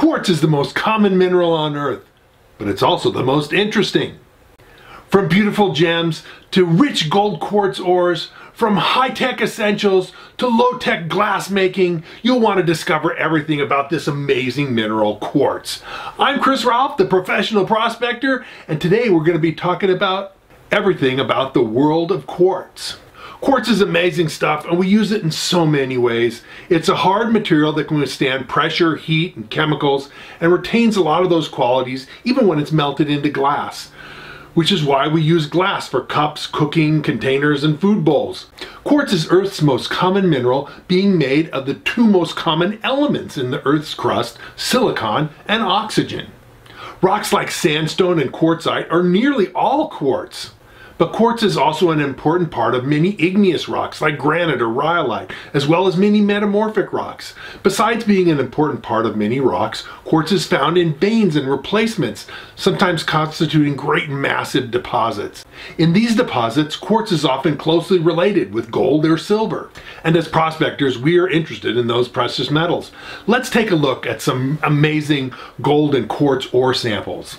Quartz is the most common mineral on Earth, but it's also the most interesting. From beautiful gems to rich gold quartz ores, from high-tech essentials to low-tech glass making, you'll want to discover everything about this amazing mineral quartz. I'm Chris Ralph, the professional prospector, and today we're going to be talking about everything about the world of quartz. Quartz is amazing stuff and we use it in so many ways. It's a hard material that can withstand pressure, heat, and chemicals and retains a lot of those qualities even when it's melted into glass which is why we use glass for cups, cooking, containers, and food bowls. Quartz is Earth's most common mineral, being made of the two most common elements in the Earth's crust, silicon and oxygen. Rocks like sandstone and quartzite are nearly all quartz. But quartz is also an important part of many igneous rocks like granite or rhyolite, as well as many metamorphic rocks. Besides being an important part of many rocks, quartz is found in veins and replacements, sometimes constituting great massive deposits. In these deposits, quartz is often closely related with gold or silver. And as prospectors, we are interested in those precious metals. Let's take a look at some amazing gold and quartz ore samples.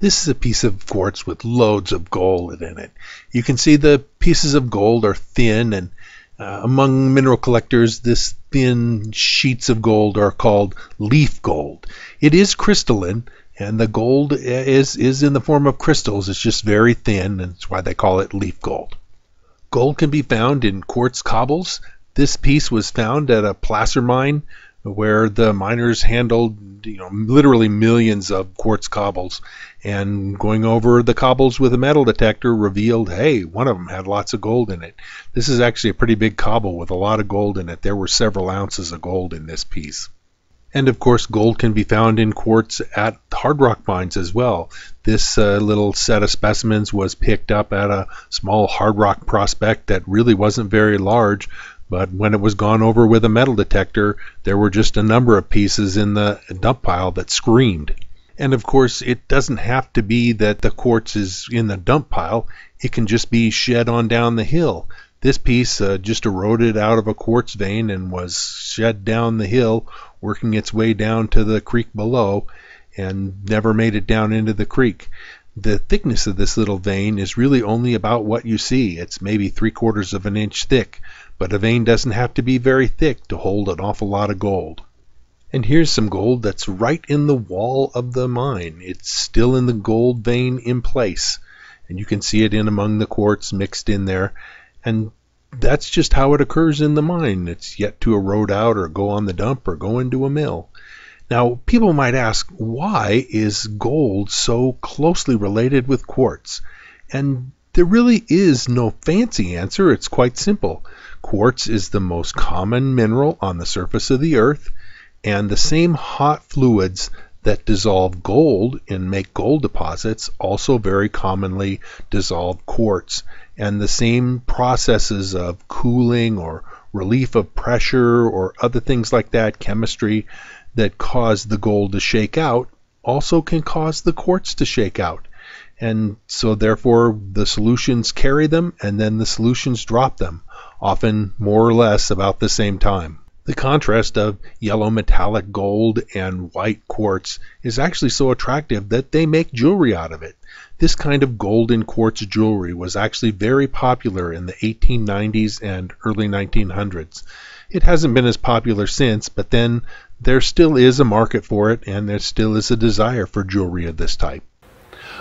This is a piece of quartz with loads of gold in it. You can see the pieces of gold are thin and uh, among mineral collectors, this thin sheets of gold are called leaf gold. It is crystalline, and the gold is, is in the form of crystals. It's just very thin, and that's why they call it leaf gold. Gold can be found in quartz cobbles. This piece was found at a placer mine where the miners handled you know literally millions of quartz cobbles. And going over the cobbles with a metal detector revealed hey one of them had lots of gold in it. This is actually a pretty big cobble with a lot of gold in it. There were several ounces of gold in this piece. And of course gold can be found in quartz at hard rock mines as well. This uh, little set of specimens was picked up at a small hard rock prospect that really wasn't very large but when it was gone over with a metal detector, there were just a number of pieces in the dump pile that screamed. And of course, it doesn't have to be that the quartz is in the dump pile, it can just be shed on down the hill. This piece uh, just eroded out of a quartz vein and was shed down the hill, working its way down to the creek below, and never made it down into the creek. The thickness of this little vein is really only about what you see. It's maybe three quarters of an inch thick, but a vein doesn't have to be very thick to hold an awful lot of gold. And here's some gold that's right in the wall of the mine. It's still in the gold vein in place. And you can see it in among the quartz mixed in there. And that's just how it occurs in the mine. It's yet to erode out or go on the dump or go into a mill. Now, people might ask, why is gold so closely related with quartz? And there really is no fancy answer. It's quite simple. Quartz is the most common mineral on the surface of the earth, and the same hot fluids that dissolve gold and make gold deposits also very commonly dissolve quartz. And the same processes of cooling or relief of pressure or other things like that, chemistry, that cause the gold to shake out also can cause the quartz to shake out. And so, therefore, the solutions carry them and then the solutions drop them often more or less about the same time. The contrast of yellow metallic gold and white quartz is actually so attractive that they make jewelry out of it. This kind of gold and quartz jewelry was actually very popular in the 1890s and early 1900s. It hasn't been as popular since, but then there still is a market for it and there still is a desire for jewelry of this type.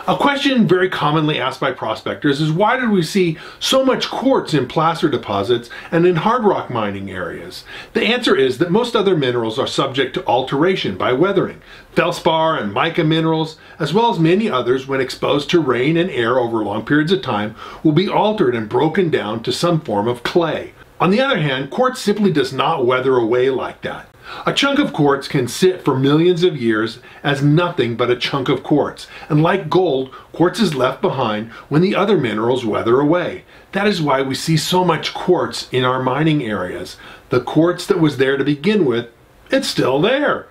A question very commonly asked by prospectors is why did we see so much quartz in placer deposits and in hard rock mining areas? The answer is that most other minerals are subject to alteration by weathering. Felspar and mica minerals, as well as many others when exposed to rain and air over long periods of time, will be altered and broken down to some form of clay. On the other hand, quartz simply does not weather away like that. A chunk of quartz can sit for millions of years as nothing but a chunk of quartz, and like gold, quartz is left behind when the other minerals weather away. That is why we see so much quartz in our mining areas. The quartz that was there to begin with, it's still there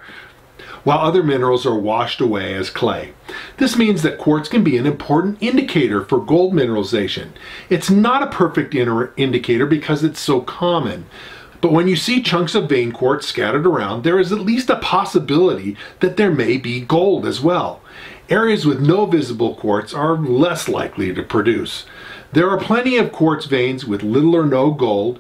while other minerals are washed away as clay. This means that quartz can be an important indicator for gold mineralization. It's not a perfect indicator because it's so common, But when you see chunks of vein quartz scattered around, there is at least a possibility that there may be gold as well. Areas with no visible quartz are less likely to produce. There are plenty of quartz veins with little or no gold,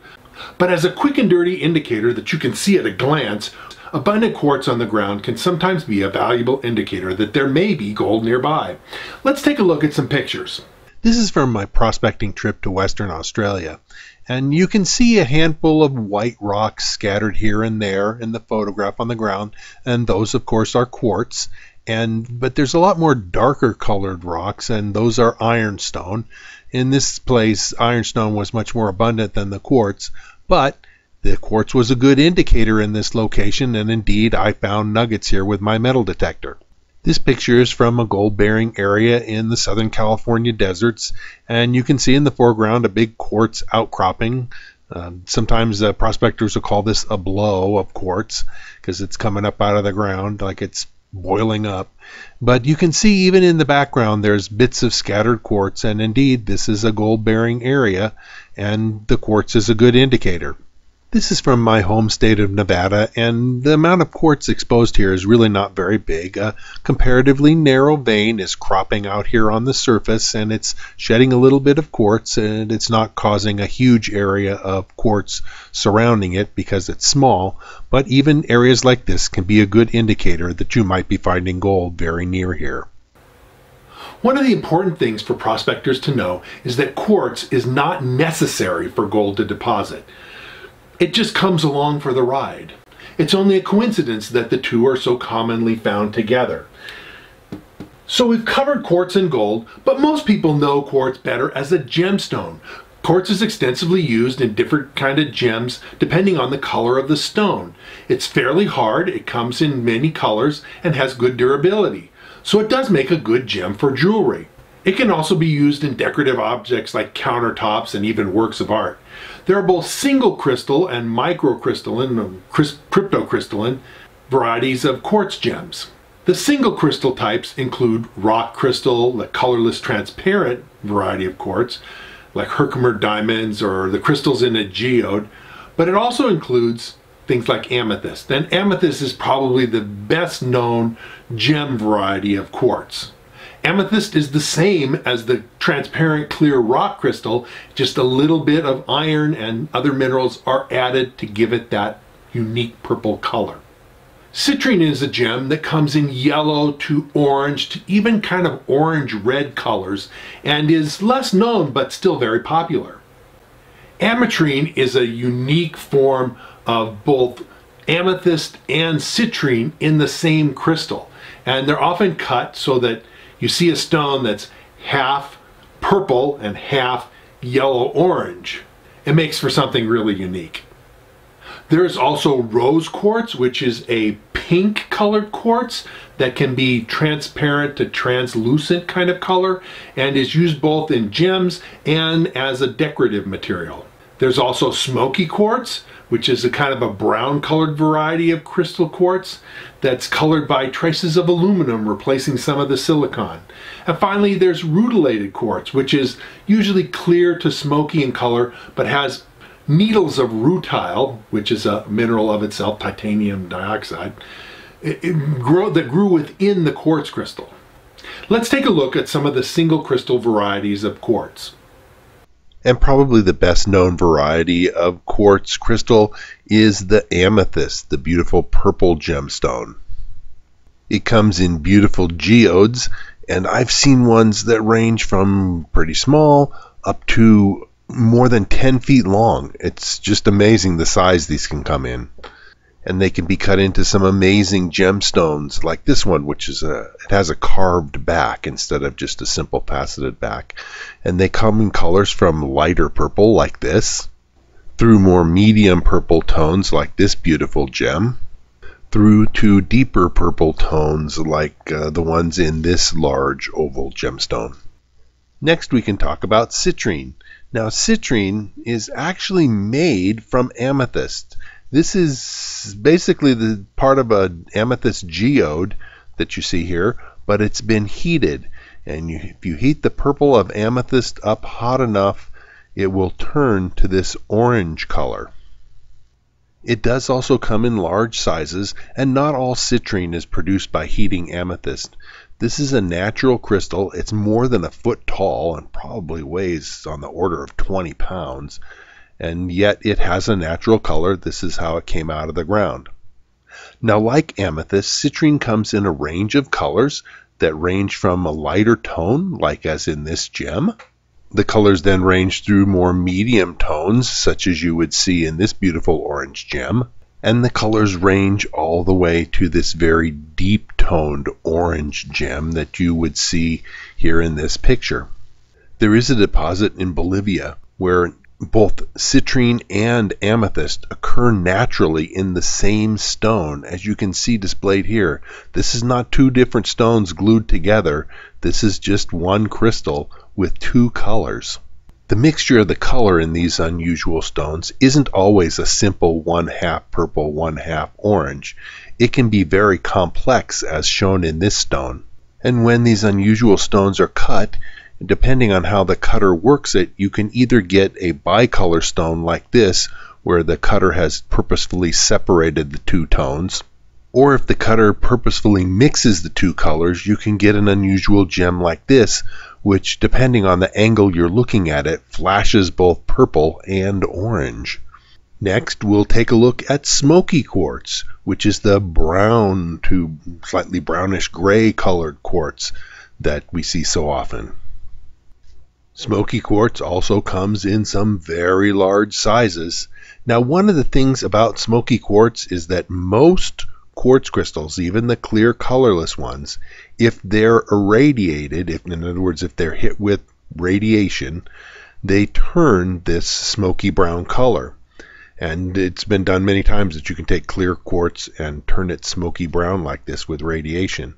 but as a quick and dirty indicator that you can see at a glance, abundant quartz on the ground can sometimes be a valuable indicator that there may be gold nearby. Let's take a look at some pictures. This is from my prospecting trip to Western Australia. And you can see a handful of white rocks scattered here and there in the photograph on the ground, and those of course are quartz. And but there's a lot more darker colored rocks, and those are ironstone. In this place, ironstone was much more abundant than the quartz, but the quartz was a good indicator in this location, and indeed I found nuggets here with my metal detector. This picture is from a gold bearing area in the Southern California deserts, and you can see in the foreground a big quartz outcropping. Uh, sometimes uh, prospectors will call this a blow of quartz because it's coming up out of the ground like it's boiling up. But you can see even in the background there's bits of scattered quartz, and indeed this is a gold bearing area, and the quartz is a good indicator. This is from my home state of Nevada, and the amount of quartz exposed here is really not very big. A comparatively narrow vein is cropping out here on the surface, and it's shedding a little bit of quartz, and it's not causing a huge area of quartz surrounding it because it's small. But even areas like this can be a good indicator that you might be finding gold very near here. One of the important things for prospectors to know is that quartz is not necessary for gold to deposit. It just comes along for the ride. It's only a coincidence that the two are so commonly found together. So we've covered quartz and gold, but most people know quartz better as a gemstone. Quartz is extensively used in different kind of gems depending on the color of the stone. It's fairly hard, it comes in many colors, and has good durability. So it does make a good gem for jewelry. It can also be used in decorative objects like countertops and even works of art. There are both single crystal and microcrystalline, um, cryptocrystalline varieties of quartz gems. The single crystal types include rock crystal, the colorless transparent variety of quartz, like Herkimer diamonds or the crystals in a geode, but it also includes things like amethyst. And amethyst is probably the best known gem variety of quartz. Amethyst is the same as the transparent clear rock crystal, just a little bit of iron and other minerals are added to give it that unique purple color. Citrine is a gem that comes in yellow to orange to even kind of orange red colors and is less known but still very popular. Ametrine is a unique form of both amethyst and citrine in the same crystal and they're often cut so that you see a stone that's half purple and half yellow orange. It makes for something really unique. There is also rose quartz, which is a pink colored quartz that can be transparent to translucent kind of color and is used both in gems and as a decorative material. There's also smoky quartz, which is a kind of a brown colored variety of crystal quartz that's colored by traces of aluminum replacing some of the silicon. And finally, there's rutilated quartz, which is usually clear to smoky in color, but has needles of rutile, which is a mineral of itself, titanium dioxide, it, it grow, that grew within the quartz crystal. Let's take a look at some of the single crystal varieties of quartz and probably the best known variety of quartz crystal is the amethyst, the beautiful purple gemstone. It comes in beautiful geodes, and I've seen ones that range from pretty small up to more than 10 feet long. It's just amazing the size these can come in and they can be cut into some amazing gemstones like this one which is a it has a carved back instead of just a simple faceted back. And they come in colors from lighter purple like this through more medium purple tones like this beautiful gem through to deeper purple tones like uh, the ones in this large oval gemstone. Next we can talk about citrine. Now citrine is actually made from amethyst this is basically the part of an amethyst geode that you see here, but it's been heated. And you, if you heat the purple of amethyst up hot enough, it will turn to this orange color. It does also come in large sizes, and not all citrine is produced by heating amethyst. This is a natural crystal. It's more than a foot tall and probably weighs on the order of 20 pounds, and yet it has a natural color. This is how it came out of the ground. Now, like amethyst, citrine comes in a range of colors that range from a lighter tone, like as in this gem. The colors then range through more medium tones, such as you would see in this beautiful orange gem. And the colors range all the way to this very deep toned orange gem that you would see here in this picture. There is a deposit in Bolivia where both citrine and amethyst occur naturally in the same stone, as you can see displayed here. This is not two different stones glued together. This is just one crystal with two colors. The mixture of the color in these unusual stones isn't always a simple one half purple, one half orange. It can be very complex as shown in this stone. And when these unusual stones are cut, depending on how the cutter works it, you can either get a bicolor stone like this, where the cutter has purposefully separated the two tones, or if the cutter purposefully mixes the two colors, you can get an unusual gem like this, which, depending on the angle you're looking at it, flashes both purple and orange. Next, we'll take a look at smoky quartz, which is the brown to slightly brownish gray colored quartz that we see so often. Smoky quartz also comes in some very large sizes. Now, one of the things about smoky quartz is that most quartz crystals, even the clear colorless ones, if they're irradiated, if in other words, if they're hit with radiation, they turn this smoky brown color. And it's been done many times that you can take clear quartz and turn it smoky brown like this with radiation.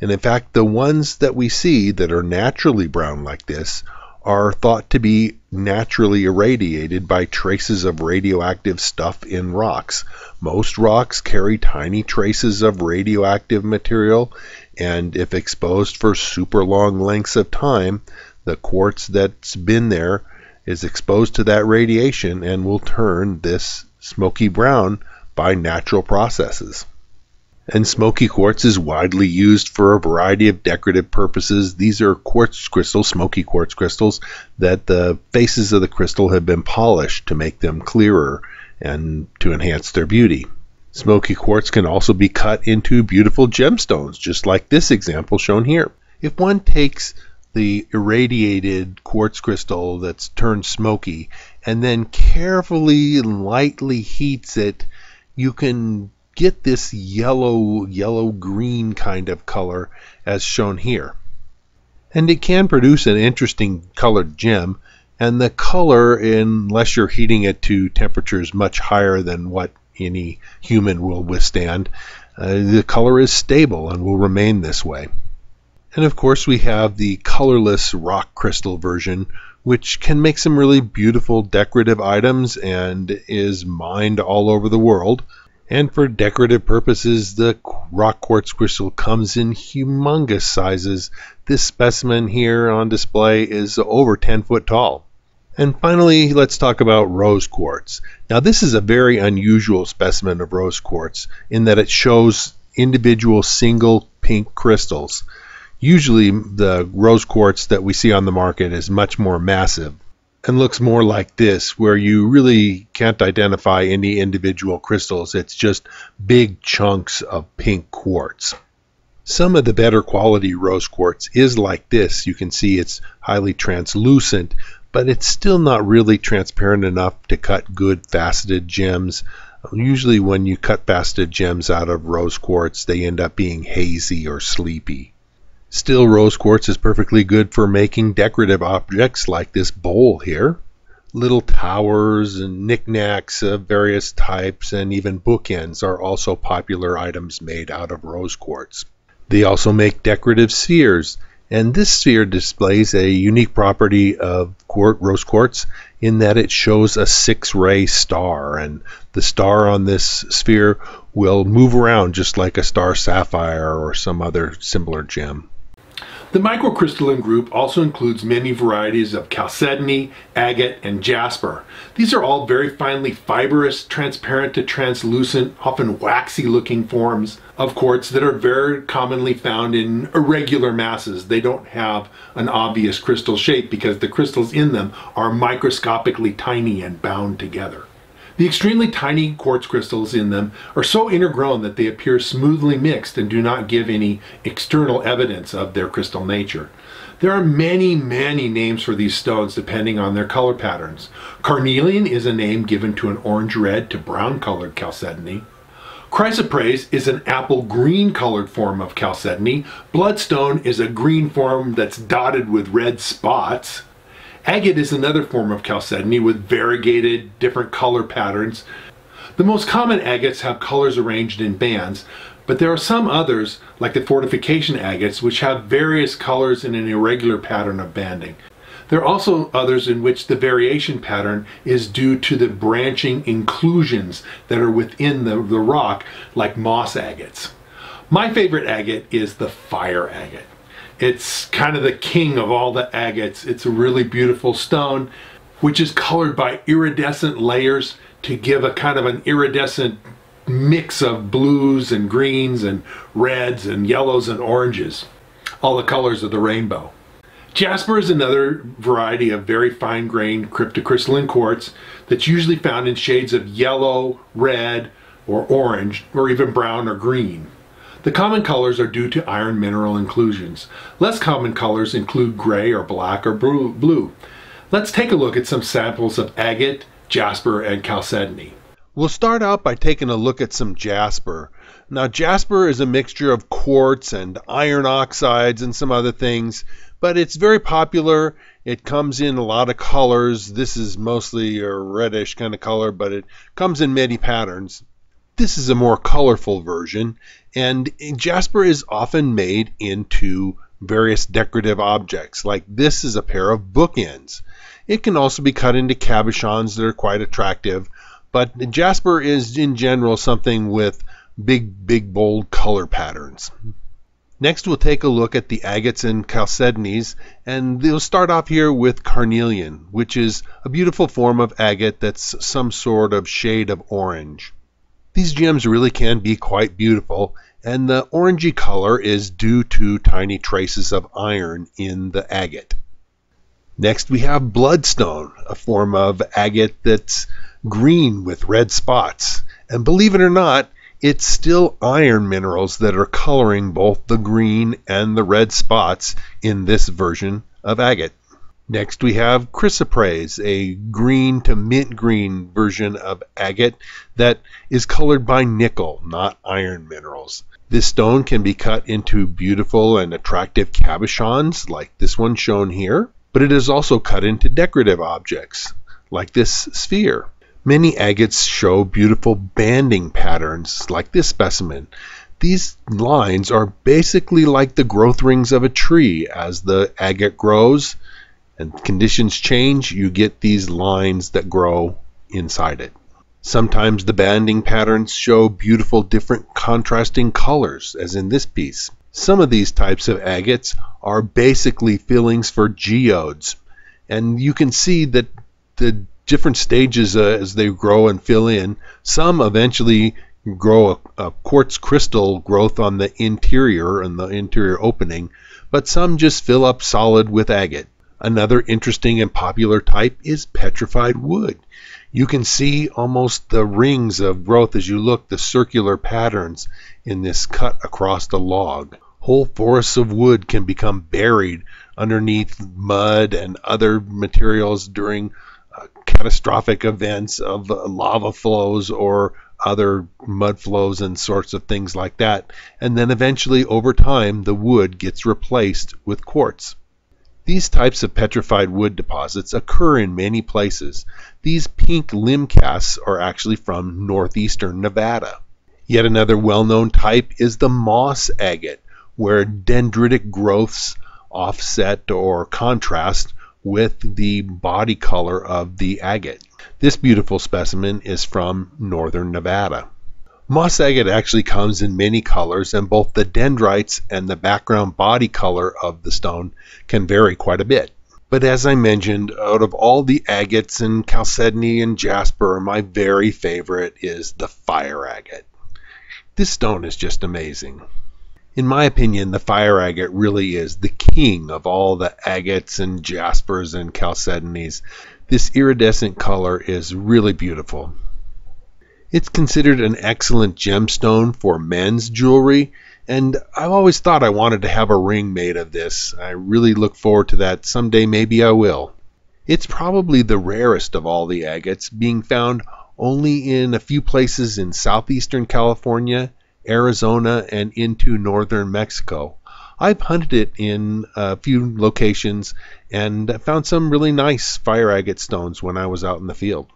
And in fact, the ones that we see that are naturally brown like this are thought to be naturally irradiated by traces of radioactive stuff in rocks. Most rocks carry tiny traces of radioactive material, and if exposed for super long lengths of time, the quartz that's been there is exposed to that radiation and will turn this smoky brown by natural processes. And smoky quartz is widely used for a variety of decorative purposes. These are quartz crystals, smoky quartz crystals, that the faces of the crystal have been polished to make them clearer and to enhance their beauty. Smoky quartz can also be cut into beautiful gemstones, just like this example shown here. If one takes the irradiated quartz crystal that's turned smoky and then carefully and lightly heats it, you can get this yellow, yellow green kind of color as shown here. And it can produce an interesting colored gem, and the color, unless you're heating it to temperatures much higher than what any human will withstand, uh, the color is stable and will remain this way. And of course, we have the colorless rock crystal version, which can make some really beautiful decorative items and is mined all over the world. And for decorative purposes, the rock quartz crystal comes in humongous sizes. This specimen here on display is over 10 foot tall. And finally, let's talk about rose quartz. Now, this is a very unusual specimen of rose quartz in that it shows individual single pink crystals. Usually, the rose quartz that we see on the market is much more massive and looks more like this, where you really can't identify any individual crystals. It's just big chunks of pink quartz. Some of the better quality rose quartz is like this. You can see it's highly translucent, but it's still not really transparent enough to cut good faceted gems. Usually when you cut faceted gems out of rose quartz, they end up being hazy or sleepy. Still, rose quartz is perfectly good for making decorative objects like this bowl here. Little towers and knickknacks of various types and even bookends are also popular items made out of rose quartz. They also make decorative spheres, and this sphere displays a unique property of rose quartz in that it shows a six-ray star, and the star on this sphere will move around just like a star sapphire or some other similar gem. The microcrystalline group also includes many varieties of chalcedony, agate, and jasper. These are all very finely fibrous, transparent to translucent, often waxy looking forms of quartz that are very commonly found in irregular masses. They don't have an obvious crystal shape because the crystals in them are microscopically tiny and bound together. The extremely tiny quartz crystals in them are so intergrown that they appear smoothly mixed and do not give any external evidence of their crystal nature. There are many, many names for these stones depending on their color patterns. Carnelian is a name given to an orange-red to brown-colored chalcedony. Chrysoprase is an apple green colored form of chalcedony. Bloodstone is a green form that's dotted with red spots. Agate is another form of chalcedony with variegated different color patterns. The most common agates have colors arranged in bands, but there are some others, like the fortification agates, which have various colors in an irregular pattern of banding. There are also others in which the variation pattern is due to the branching inclusions that are within the, the rock, like moss agates. My favorite agate is the fire agate. It's kind of the king of all the agates. It's a really beautiful stone, which is colored by iridescent layers to give a kind of an iridescent mix of blues and greens and reds and yellows and oranges. All the colors of the rainbow. Jasper is another variety of very fine-grained cryptocrystalline quartz that's usually found in shades of yellow, red, or orange, or even brown or green. The common colors are due to iron mineral inclusions. Less common colors include gray or black or blue. Let's take a look at some samples of agate, jasper, and chalcedony. We'll start out by taking a look at some jasper. Now jasper is a mixture of quartz and iron oxides and some other things, but it's very popular. It comes in a lot of colors. This is mostly a reddish kind of color, but it comes in many patterns. This is a more colorful version, and jasper is often made into various decorative objects. Like this is a pair of bookends. It can also be cut into cabochons that are quite attractive, but jasper is in general something with big, big, bold color patterns. Next, we'll take a look at the agates and chalcedonies, and we'll start off here with carnelian, which is a beautiful form of agate that's some sort of shade of orange. These gems really can be quite beautiful, and the orangey color is due to tiny traces of iron in the agate. Next we have bloodstone, a form of agate that's green with red spots. And believe it or not, it's still iron minerals that are coloring both the green and the red spots in this version of agate. Next we have chrysoprase, a green to mint green version of agate that is colored by nickel, not iron minerals. This stone can be cut into beautiful and attractive cabochons like this one shown here, but it is also cut into decorative objects like this sphere. Many agates show beautiful banding patterns like this specimen. These lines are basically like the growth rings of a tree. As the agate grows, and conditions change, you get these lines that grow inside it. Sometimes the banding patterns show beautiful different contrasting colors, as in this piece. Some of these types of agates are basically fillings for geodes, and you can see that the different stages uh, as they grow and fill in, some eventually grow a, a quartz crystal growth on the interior and the interior opening, but some just fill up solid with agate. Another interesting and popular type is petrified wood. You can see almost the rings of growth as you look, the circular patterns in this cut across the log. Whole forests of wood can become buried underneath mud and other materials during uh, catastrophic events of uh, lava flows or other mud flows and sorts of things like that. And then eventually, over time, the wood gets replaced with quartz. These types of petrified wood deposits occur in many places. These pink limb casts are actually from northeastern Nevada. Yet another well-known type is the moss agate, where dendritic growths offset or contrast with the body color of the agate. This beautiful specimen is from northern Nevada. Moss agate actually comes in many colors, and both the dendrites and the background body color of the stone can vary quite a bit. But as I mentioned, out of all the agates and chalcedony and jasper, my very favorite is the fire agate. This stone is just amazing. In my opinion, the fire agate really is the king of all the agates and jaspers and chalcedonies. This iridescent color is really beautiful. It's considered an excellent gemstone for men's jewelry, and I've always thought I wanted to have a ring made of this. I really look forward to that. Someday maybe I will. It's probably the rarest of all the agates, being found only in a few places in southeastern California, Arizona, and into northern Mexico. I've hunted it in a few locations and found some really nice fire agate stones when I was out in the field.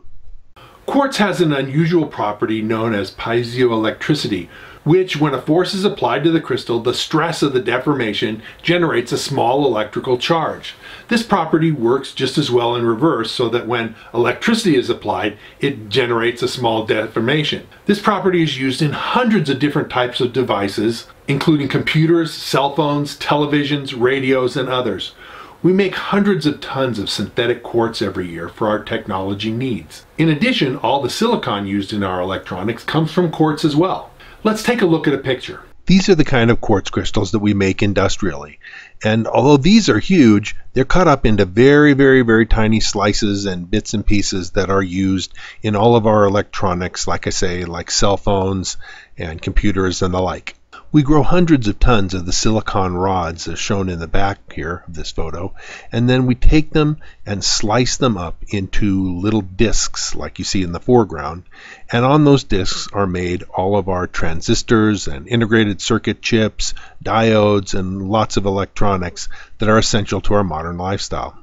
Quartz has an unusual property known as piezoelectricity, which when a force is applied to the crystal, the stress of the deformation generates a small electrical charge. This property works just as well in reverse so that when electricity is applied, it generates a small deformation. This property is used in hundreds of different types of devices, including computers, cell phones, televisions, radios, and others. We make hundreds of tons of synthetic quartz every year for our technology needs. In addition, all the silicon used in our electronics comes from quartz as well. Let's take a look at a picture. These are the kind of quartz crystals that we make industrially. And although these are huge, they're cut up into very, very, very tiny slices and bits and pieces that are used in all of our electronics, like I say, like cell phones and computers and the like. We grow hundreds of tons of the silicon rods as shown in the back here of this photo and then we take them and slice them up into little discs like you see in the foreground and on those discs are made all of our transistors and integrated circuit chips, diodes and lots of electronics that are essential to our modern lifestyle.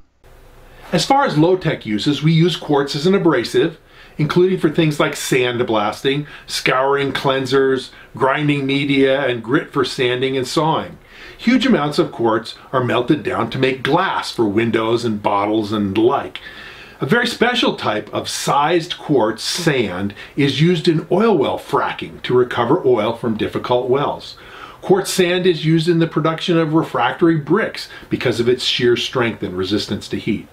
As far as low-tech uses, we use quartz as an abrasive including for things like sandblasting, scouring cleansers, grinding media, and grit for sanding and sawing. Huge amounts of quartz are melted down to make glass for windows and bottles and the like. A very special type of sized quartz sand is used in oil well fracking to recover oil from difficult wells. Quartz sand is used in the production of refractory bricks because of its sheer strength and resistance to heat.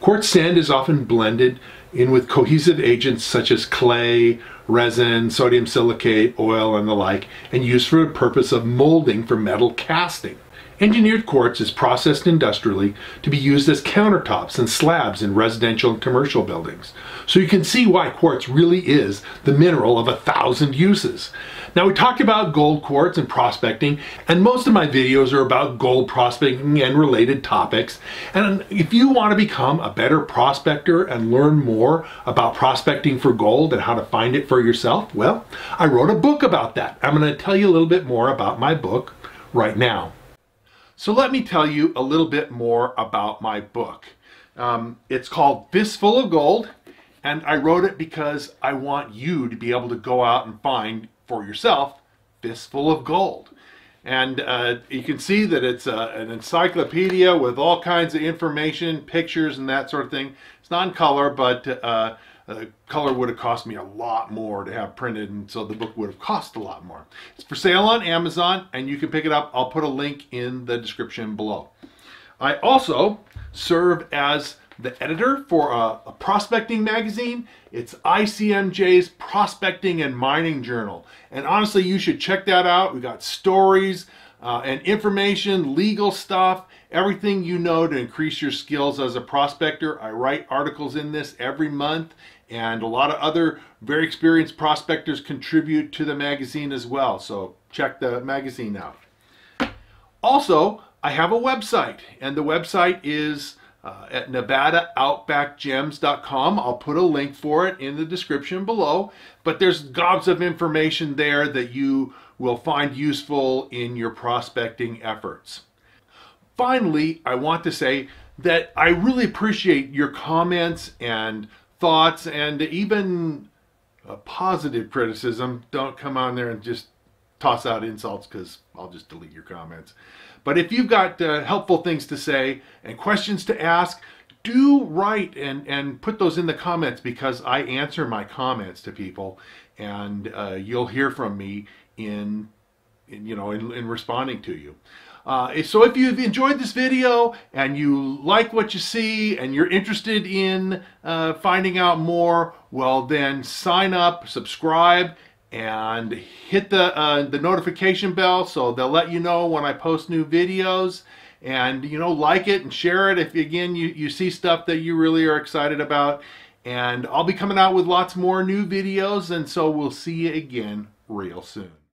Quartz sand is often blended in with cohesive agents such as clay, resin, sodium silicate, oil, and the like, and used for the purpose of molding for metal casting. Engineered quartz is processed industrially to be used as countertops and slabs in residential and commercial buildings. So you can see why quartz really is the mineral of a thousand uses. Now we talked about gold quartz and prospecting and most of my videos are about gold prospecting and related topics. And if you want to become a better prospector and learn more about prospecting for gold and how to find it for yourself, well, I wrote a book about that. I'm going to tell you a little bit more about my book right now. So let me tell you a little bit more about my book. Um, it's called Fists Full of Gold, and I wrote it because I want you to be able to go out and find for yourself Fists Full of Gold. And uh, you can see that it's uh, an encyclopedia with all kinds of information, pictures, and that sort of thing. It's not in color, but uh, uh, color would have cost me a lot more to have printed and so the book would have cost a lot more. It's for sale on Amazon and you can pick it up. I'll put a link in the description below. I also serve as the editor for a, a, prospecting magazine. It's ICMJ's Prospecting and Mining Journal. And honestly, you should check that out. We got stories uh, and information, legal stuff, everything you know to increase your skills as a prospector. I write articles in this every month and a lot of other very experienced prospectors contribute to the magazine as well. So check the magazine out. Also, I have a website and the website is uh, at nevadaoutbackgems.com. I'll put a link for it in the description below, but there's gobs of information there that you will find useful in your prospecting efforts. Finally, I want to say that I really appreciate your comments and thoughts and even positive criticism. Don't come on there and just toss out insults because I'll just delete your comments. But if you've got uh, helpful things to say and questions to ask, do write and, and put those in the comments because I answer my comments to people. and uh, you'll hear from me in, in you know in, in responding to you. Uh, so if you've enjoyed this video and you like what you see and you're interested in uh, finding out more, well then sign up, subscribe, and hit the, uh, the notification bell so they'll let you know when I post new videos. And, you know, like it and share it if, again, you, you see stuff that you really are excited about. And I'll be coming out with lots more new videos, and so we'll see you again real soon.